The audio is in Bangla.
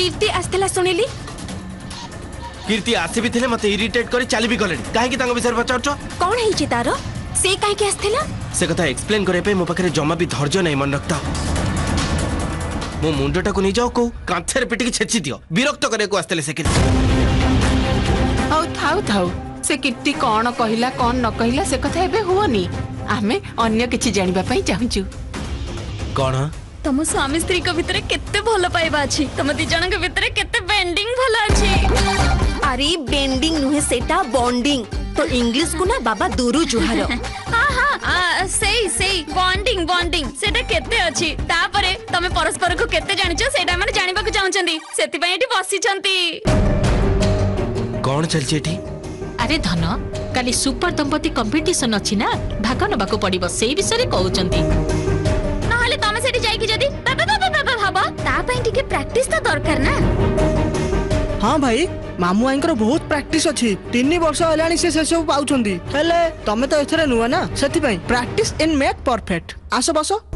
কীর্তি আসছিলা শুনিলি কীর্তি আসি বি মতো ইরিটেট করে চালি বি গলে কী তাঁর বিষয়ে পচারছ কণ হয়েছে তার সে কী আসছিলা সে কথা এক্সপ্লেন করা মো পাখে জমা বি ধৈর্য নাই মনে রক্ত মো মুন্ডটা নিয়ে যাও কেউ কাঁথের পিটিকি ছেচি দিও বিরক্ত করা আসলে সে কীর্তি আউ থাউ থাউ সে কীর্তি কণ কহিলা কণ ন কহিলা সে কথা এবে হুয়নি আমি অন্য কিছু জাঁয়া চাহুছু কণ ତମ ସ୍ୱାମୀ ସ୍ତ୍ରୀଙ୍କ ଭିତରେ କେତେ ଭଲ ପାଇବା ଅଛି ତମ ଦି ଜଣଙ୍କ ଭିତରେ କେତେ ବେଣ୍ଡିଂ ଭଲ ଅଛି আরে বেন্ডিং নুহে সেটা বন্ডিং তো ইংলিশ কু না বাবা দূরু জুহার সেই সেই বন্ডিং বন্ডিং সেটা কেতে অছি তাপরে তুমি পরস্পরকু কেতে জানিছ সেটা মানে জানিবাকু চাহুচন্তি সেতিপাই এটি বসিছন্তি କଣ ଚାଲିଛି ଏଠି ଆରେ ଧନ କାଲି ସୁପର ଦମ୍ପତି କମ୍ପିଟିସନ୍ ଅଛି ନା ଭାଗ ନେବାକୁ ପଡ଼ିବ ସେଇ ବିଷୟରେ କହୁଛନ୍ତି ଟିକେ ପ୍ରାକ୍ଟିସ୍ ତ ଦରକାର ନା ହଁ ଭାଇ ମାମୁଁ ଆଈଙ୍କର ବହୁତ ପ୍ରାକ୍ଟିସ ଅଛି ତିନି ବର୍ଷ ହେଲାଣି ସେ ସେସବୁ ପାଉଛନ୍ତି ହେଲେ ତମେ ତ ଏଥିରେ ନୂଆ ନା ସେଥିପାଇଁ ପ୍ରାକ୍ଟିସ ଇନ୍ ମେକ୍ ପରଫେକ୍ଟ ଆସ ବସ